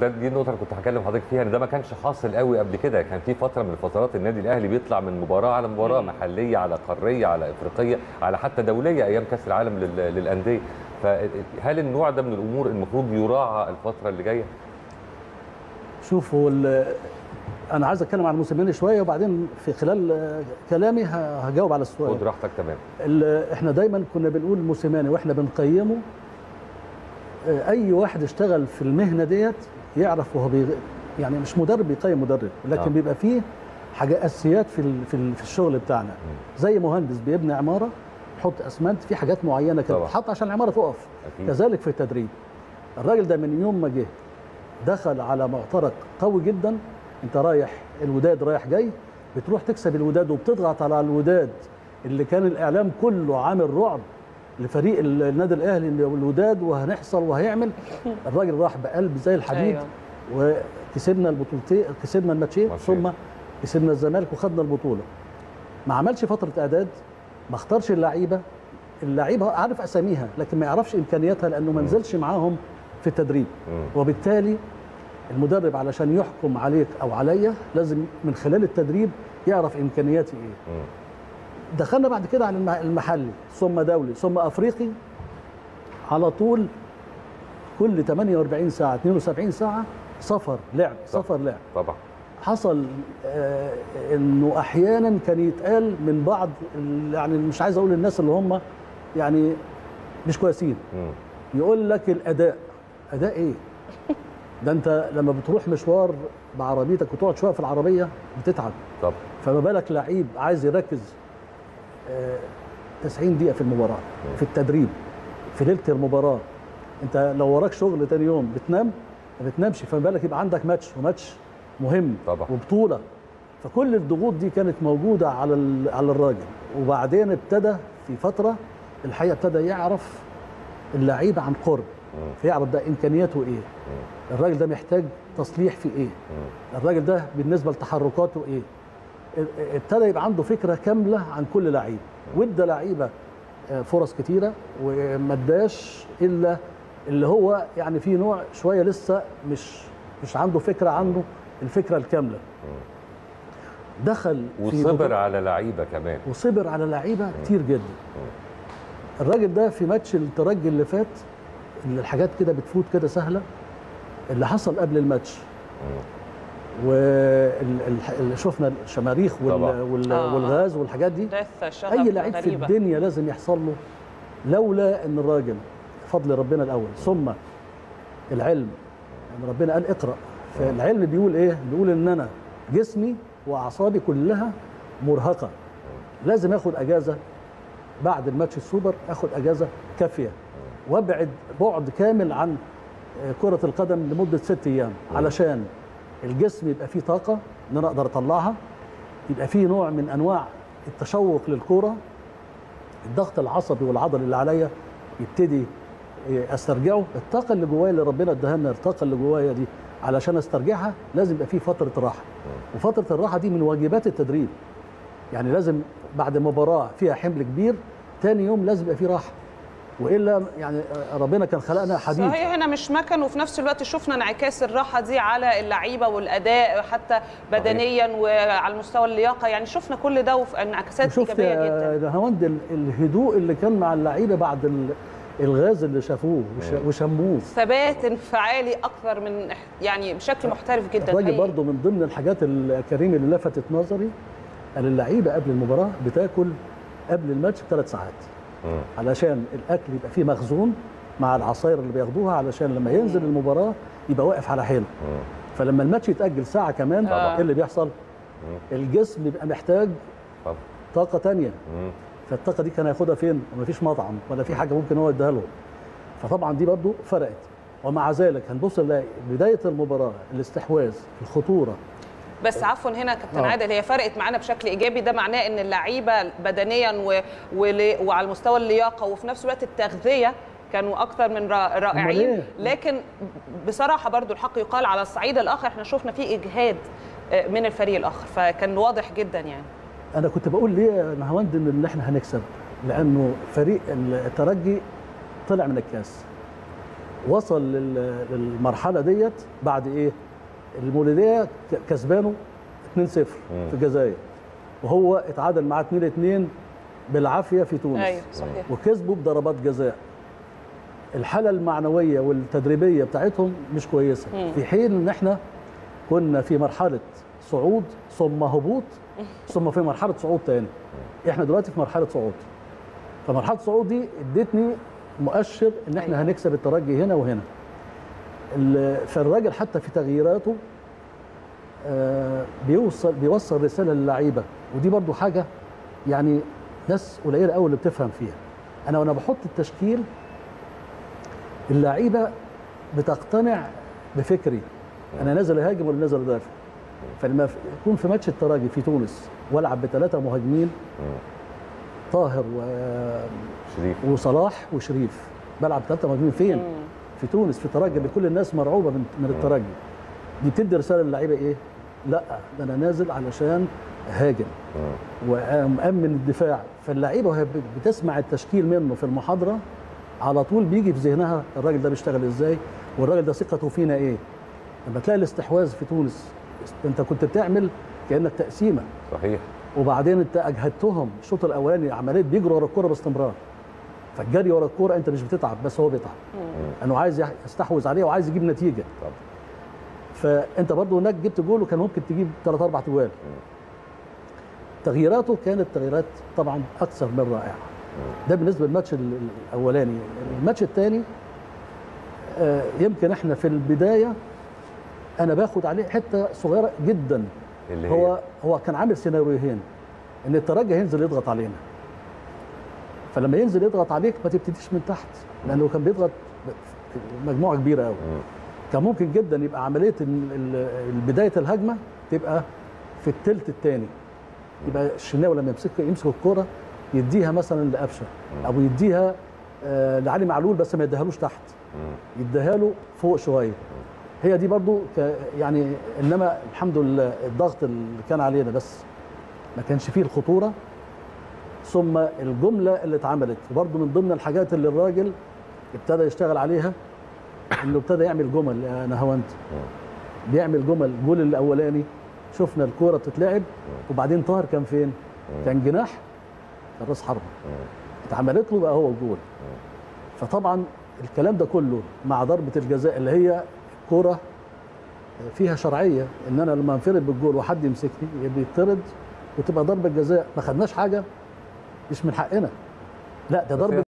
ده دي النقطة اللي كنت هكلم حضرتك فيها إن ده ما كانش حاصل قوي قبل كده. كان في فترة من الفترات النادي الأهلي بيطلع من مباراة على مباراة محلية على قارية على إفريقية على حتى دولية أيام كأس العالم لل- للأندية. فهل النوع ده من الأمور المفروض يراعى الفترة اللي جاية؟ شوفوا ال- أنا عايز أتكلم عن موسيماني شوية وبعدين في خلال كلامي هجاوب على السؤال. خد راحتك تمام. إحنا دايما كنا بنقول موسيماني وإحنا بنقيمه. أي واحد اشتغل في المهنة ديت يعرف وهو بي يعني مش مدرب بيقيم مدرب لكن آه. بيبقى فيه حاجة أساسيات في في ال- في الشغل بتاعنا زي مهندس بيبني عمارة يحط أسمنت في حاجات معينة كده طبعا. تتحط عشان العمارة تقف أكيد. كذلك في التدريب الراجل ده من يوم ما جه دخل على معترك قوي جدا أنت رايح الوداد رايح جاي بتروح تكسب الوداد وبتضغط على الوداد اللي كان الإعلام كله عامل رعب لفريق ال- النادي الأهلي الوداد وهنحصل وهيعمل الراجل راح بقلب زي الحديد أيوة. وكسبنا البطولتين كسبنا الماتشين ماتشين. ثم كسبنا الزمالك وخدنا البطولة ما عملش فترة إعداد ما اختارش اللعيبة اللعيبة عارف أساميها لكن ما يعرفش إمكانياتها لأنه ما نزلش معاهم في التدريب. وبالتالي المدرب علشان يحكم عليك أو عليا لازم من خلال التدريب يعرف إمكانياتي إيه. دخلنا بعد كده على الم- المحلي ثم دولي ثم أفريقي على طول كل 48 ساعة 72 ساعة سفر لعب سفر لعب. طبعا. حصل آه، إنه أحيانا كان يتقال من بعض يعني مش عايز أقول الناس اللي هم يعني مش كويسين. مم. يقول لك الأداء. أداء إيه؟ ده أنت لما بتروح مشوار بعربيتك وتقعد شوية في العربية بتتعب. طب فما بالك لعيب عايز يركز 90 دقيقة في المباراة في التدريب في ليلة المباراة. أنت لو وراك شغل تاني يوم بتنام ما بتنامش فما بالك يبقى عندك ماتش وماتش مهم طبعا. وبطولة. فكل الضغوط دي كانت موجودة على على الراجل. وبعدين ابتدى في فترة الحقيقة ابتدى يعرف اللعيبة عن قرب. فيعرف ده إمكانياته إيه. الراجل ده محتاج تصليح في إيه. الراجل ده بالنسبة لتحركاته إيه. ابتدى يبقى عنده فكرة كاملة عن كل لعيب. وادى لعيبة آه، فرص كتيرة وما اداش إلا اللي هو يعني في نوع شوية لسه مش مش عنده فكرة عنه الفكرة الكاملة. دخل وصبر على لعيبة كمان. وصبر على لعيبة كتير جدا. الراجل ده في ماتش الترجي اللي فات اللي الحاجات كده بتفوت كده سهلة اللي حصل قبل الماتش. واللي شفنا الشماريخ وال طبعا. وال آه. والغاز والحاجات دي. أي لعيب في. الدنيا لازم يحصل له لولا إن الراجل فضل ربنا الأول. ثم العلم يعني ربنا قال اقرأ. فالعلم بيقول إيه؟ بيقول إن أنا جسمي وأعصابي كلها مرهقة. لازم آخد أجازة بعد الماتش السوبر آخد أجازة كافية. وأبعد بعد كامل عن آه، كرة القدم لمدة ست أيام. علشان الجسم يبقى فيه طاقة إن أنا أقدر أطلعها يبقى فيه نوع من أنواع التشوق للكورة الضغط العصبي والعضلي اللي عليا يبتدي أسترجعه. الطاقة اللي جوايا اللي ربنا اداها لنا الطاقة اللي جوايا دي علشان أسترجعها لازم يبقى في فترة راحة. وفترة الراحة دي من واجبات التدريب. يعني لازم بعد مباراة فيها حمل كبير تاني يوم لازم يبقى في راحة. وإلا يعني ربنا كان خلقنا حديد. صحيح هنا مش مكن وفي نفس الوقت شفنا انعكاس الراحة دي على اللعيبة والأداء حتى بدنيا وعلى مستوى اللياقة. يعني شفنا كل ده وفي انعكاسات إيجابية جدا. يا هوند ال- الهدوء اللي كان مع اللعيبة بعد ال- الغاز اللي شافوه وش- وشموه. ثبات انفعالي أكثر من يعني بشكل محترف جدا الراجل. برضه من ضمن الحاجات الكريم اللي لفتت نظري قال اللعيبة قبل المباراة بتاكل قبل الماتش بثلاث ساعات. علشان الأكل يبقى فيه مخزون مع العصاير اللي بياخدوها علشان لما ينزل المباراة يبقى واقف على حيله. فلما الماتش يتأجل ساعة كمان. إيه اللي بيحصل؟ الجسم بيبقى محتاج طاقة تانية. فالطاقة دي كان هياخدها فين؟ ومفيش مطعم ولا في حاجة ممكن هو يديها له. فطبعا دي برضه فرقت. ومع ذلك هنبص نلاقي بدايه المباراة الاستحواذ الخطورة بس عفوا هنا كابتن آه. عادل هي فرقت معانا بشكل إيجابي. ده معناه إن اللعيبة بدنيا و... ول- وعلى مستوى اللياقة وفي نفس الوقت التغذية كانوا أكثر من را- رائعين. إيه؟ لكن بصراحة برضو الحق يقال على الصعيد الآخر إحنا شفنا فيه إجهاد آه، من الفريق الآخر. فكان واضح جدا يعني. أنا كنت بقول ليه نهاوند إن إحنا هنكسب؟ لأنه فريق الترجي طلع من الكاس. وصل لل- للمرحلة ديت بعد إيه؟ المولوديه كسبانه 2-0 في الجزائر. وهو اتعادل معاه 2-2 بالعافية في تونس. أيوه صحيح. وكسبوا بضربات جزاء. الحالة المعنوية والتدريبية بتاعتهم مش كويسة. مم. في حين إن إحنا كنا في مرحلة صعود ثم هبوط ثم في مرحلة صعود تاني. إحنا دلوقتي في مرحلة صعود. فمرحلة الصعود دي ادتني مؤشر إن إحنا أيوة. هنكسب الترجي هنا وهنا. فالراجل حتى في تغييراته آه، بيوصل بيوصل رسالة للعيبة. ودي برضو حاجة يعني ناس قليلة قوي اللي بتفهم فيها. أنا وأنا بحط التشكيل اللعيبة بتقتنع بفكري. أنا نازل أهاجم ولا نازل أدافع؟ فلما يكون في ماتش الترجي في تونس والعب بثلاثة مهاجمين طاهر و... شريف. وصلاح وشريف. بلعب ثلاثة مهاجمين فين؟ في تونس في اللي كل الناس مرعوبة من, من الترجي دي بتدي رسالة للعيبة إيه؟ لا ده أنا نازل علشان أهاجم وامن الدفاع. فاللعيبة وهي بت- بتسمع التشكيل منه في المحاضرة على طول بيجي في ذهنها الراجل ده بيشتغل إزاي والراجل ده ثقته فينا إيه. لما تلاقي الاستحواذ في تونس أنت كنت بتعمل كأنك تقسيمة. صحيح. وبعدين أنت أجهدتهم. الشوط الأولاني عملية بيجروا ورا الكوره باستمرار. فالجري ورا الكورة أنت مش بتتعب بس هو بيتعب. أنه عايز يستحوذ عليها وعايز يجيب نتيجة. طبعا. فأنت برضو هناك جبت جول وكان ممكن تجيب ثلاث أربع جوال تغييراته كانت تغييرات طبعا أكثر من رائعة. ده بالنسبة للماتش ال- الأولاني. الماتش الثاني يمكن إحنا في البداية أنا باخد عليه حتة صغيرة جدا. اللي هو هو كان عامل سيناريوهين. إن الترجي هينزل يضغط علينا. فلما ينزل يضغط عليك ما تبتديش من تحت لأنه كان بيضغط مجموعة كبيرة قوي. كان ممكن جدا يبقى عملية بداية الهجمة تبقى في الثلث الثاني يبقى الشناوي لما يمسك يمسك الكورة يديها مثلا لقفشه أو يديها آه، لعلي معلول بس ما يديهالوش تحت. يديها له فوق شوية. هي دي برضو يعني إنما الحمد لله الضغط اللي كان علينا بس ما كانش فيه الخطورة. ثم الجملة اللي اتعملت. وبرضو من ضمن الحاجات اللي الراجل ابتدى يشتغل عليها إنه ابتدى يعمل جمل. يا نهاوند بيعمل جمل. الجول الأولاني. شفنا الكورة بتتلعب وبعدين طاهر كان فين؟ كان جناح كان راس حربه اتعملت له بقى هو الجول. فطبعا الكلام ده كله مع ضربة الجزاء اللي هي كوره فيها شرعية إن أنا لما أنفرد بالجول وحد يمسكني بيطرد وتبقى ضربة جزاء. ما خدناش حاجة. مش من حقنا. لا ده ضربه